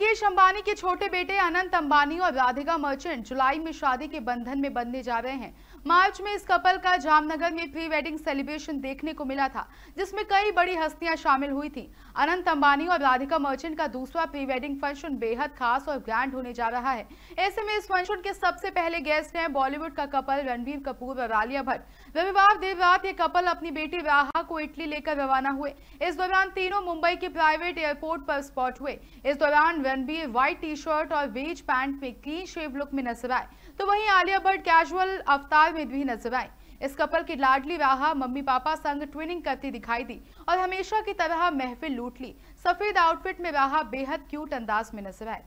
मुकेश अंबानी के छोटे बेटे अनंत अंबानी और राधिका मर्चेंट जुलाई में शादी के बंधन में बंधने जा रहे हैं। मार्च में इस कपल का जामनगर में प्री वेडिंग सेलिब्रेशन देखने को मिला था, जिसमें कई बड़ी हस्तियाँ शामिल हुई थी। अनंत अंबानी और राधिका मर्चेंट का दूसरा प्री वेडिंग फ़ंक्शन बेहद खास और ग्रैंड होने जा रहा है। ऐसे में इस फ़ंक्शन के सबसे पहले गेस्ट हैं बॉलीवुड का कपल रणबीर कपूर और आलिया भट्ट। रविवार देर रात ये कपल अपनी बेटी राहा को इटली लेकर रवाना हुए। इस दौरान तीनों मुंबई के प्राइवेट एयरपोर्ट पर स्पॉट हुए। इस दौरान रणबीर व्हाइट टी शर्ट और वेज पैंट में क्लीन शेव लुक में नज़र आए। तो वही आलिया भट्ट कैजुअल अवतार में भी नज़र आई इस कपल की लाडली राहा मम्मी पापा संग ट्विनिंग करती दिखाई दी और हमेशा की तरह महफिल लूट ली। सफ़ेद आउटफिट में राहा बेहद क्यूट अंदाज में नज़र आए।